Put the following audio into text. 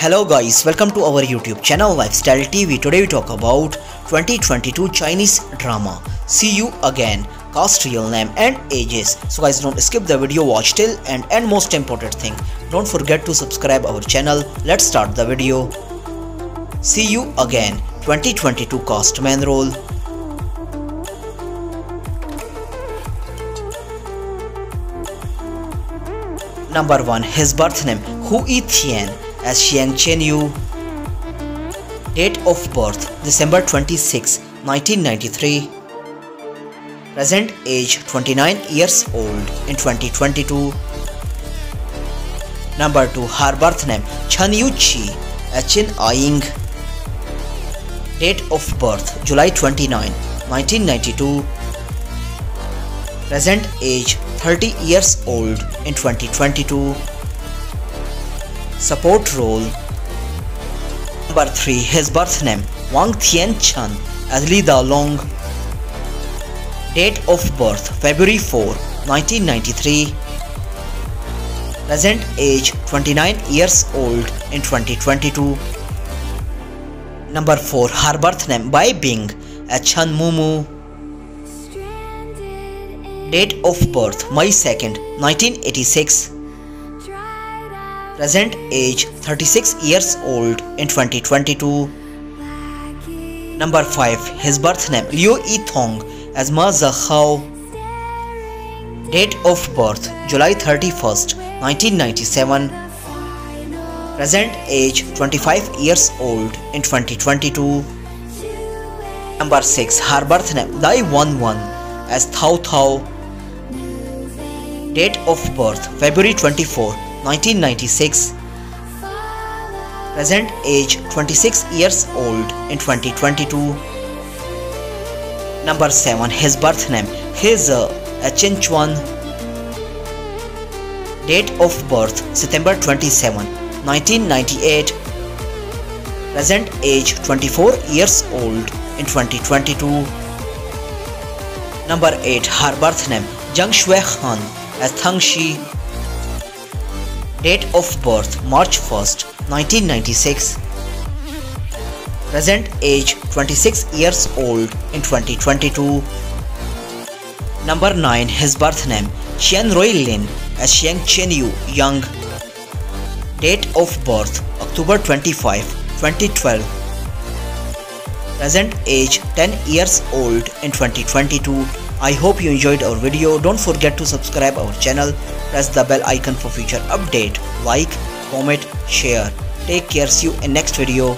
Hello guys, welcome to our YouTube channel Lifestyle TV. Today we talk about 2022 Chinese drama. See you again. Cast real name and ages. So guys don't skip the video, watch till and and most important thing, don't forget to subscribe our channel. Let's start the video. See you again. 2022 cast main role. Number 1 His birth name Hu Tian as Xiang Chen Yu. Date of birth December 26, 1993. Present age 29 years old in 2022. Number 2 Her birth name Chen Yu Qi Chin Aying. Date of birth July 29, 1992. Present age 30 years old in 2022. Support role Number 3 His birth name Wang Tian Chen as Li Da Long. Date of birth February 4, 1993. Present age 29 years old in 2022. Number 4 Her birth name Bai Bing as Chan Mumu. Date of birth May 2nd, 1986. Present age 36 years old in 2022. Number 5 His birth name Liu Yi Tong as Ma Zhao. Date of birth July 31st, 1997. Present age 25 years old in 2022. Number 6 Her birth name Dai Wen Wen as Thao Thao. Date of birth February 24, 1996. Present age 26 years old in 2022. Number 7 His birth name Hei Ze uh, Chen Chuan. Date of birth September 27, 1998. Present age 24 years old in 2022. Number 8 Her birth name Zhang Xue Han as Thang Shi. Date of birth March 1st, 1996. Present age 26 years old in 2022. Number 9 His birth name Jiang Rui Lin as Xiang Chen Yu Young. Date of birth October 25, 2012. Present age 10 years old in 2022. I hope you enjoyed our video. Don't forget to subscribe our channel. Press the bell icon for future update. Like, comment, share. Take care. See you in next video.